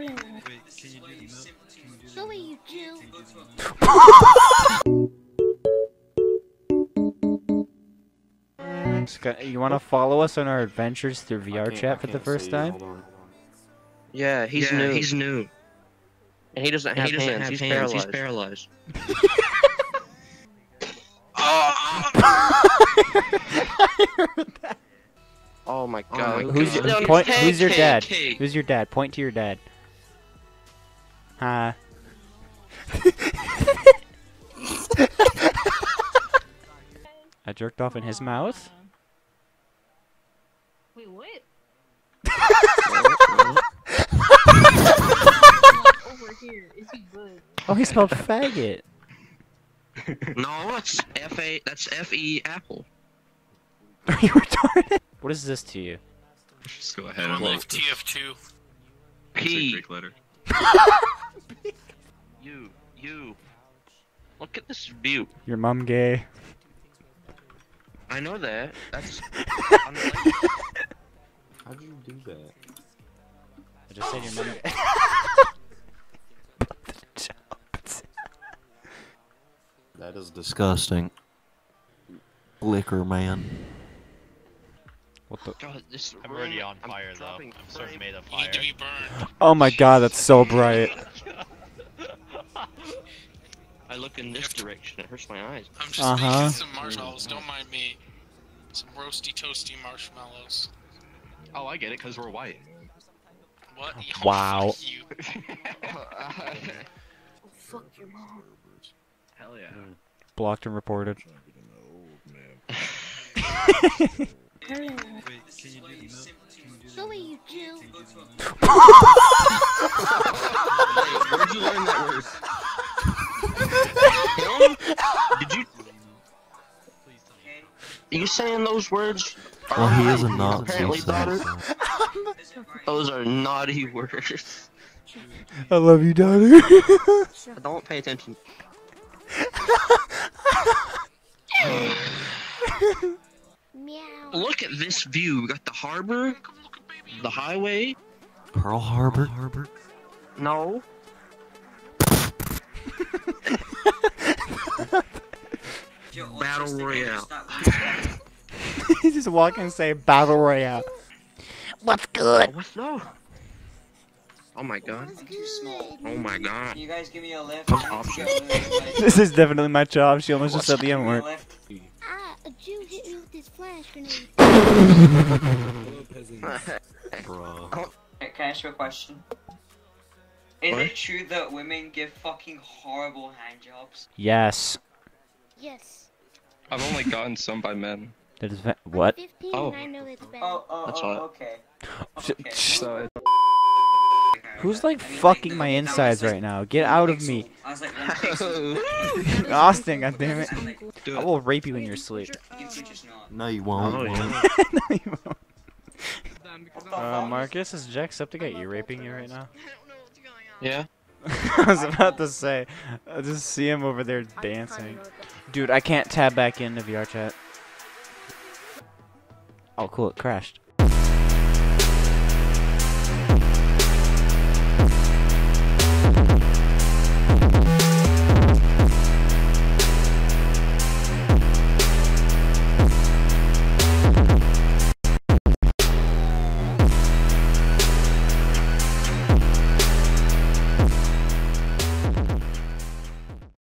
Wait, can you do the milk? Can you do the you Jew. Can you do milk? You want to follow us on our adventures through VRChat for the first time? Yeah, he's Yeah, new. he's new. And he doesn't have he doesn't hands. have he's, hands, he's paralyzed. Oh, oh my Oh god. my Who's your, God. No, point, who's your dad? Who's your dad? Point to your dad. Huh? I jerked off in his mouth. Wait, what? Over here. Is he good? Oh, he spelled faggot. No, it's F A. That's F E Apple. Are you retarded? What is this to you? Just go ahead and Love like TF2. it's a P. Greek letter. at this view. Your mom gay. I know that. That's. How'd you do that? I just said your mom gay. That is disgusting. Liquor man. What the? God, this I'm already room- on I'm fire though. dropping I'm sort of made of fire. need to be burned. Oh my god, that's so bright. I look in this direction. It hurts my eyes. I'm just Uh-huh. making some marshmallows. Don't mind me. Some roasty toasty marshmallows. Oh, I get it, because we're white. What? Wow. fuck you. Fuck your mom. Hell yeah. Blocked and reported. Wait, can you do the milk? Can you do Go the away, milk? you Jew. Can you do the milk? Where'd you learn you saying those words? Well, he is a Your Nazi, Apparently, daughter. Those are naughty words. I love you, daughter. I don't pay attention. Look at this view. We got the harbor, the highway. Pearl Harbor. Harbor. No. Battle Royale. he just walk and say battle royale. What's good? Oh, what? No. Oh my god. Oh my god. Can you guys give me a lift? What's option? This is definitely my job. She almost just said the N word. Ah, a Jew hit me with his flash grenade. Bro. Can I ask you a question? Is What? it true that women give fucking horrible handjobs? Yes. Yes. I've only gotten some by men. That is what? 15 Oh. and I know it's bad. Oh, oh, That's oh, all right. okay. Okay. So it, Who's like I mean, fucking the- my insides like right now? Get out of me. I was like one pixel. Austin, goddammit. do I will rape you in your sleep. You could just not. No, you won't. Won't. yeah. no, you won't. What the Uh, fuck? Marcus, is Jacksepticate you raping you right now? Yeah. I was about to say, I just see him over there dancing. Dude, I can't tab back into VRChat. Oh, cool, it crashed.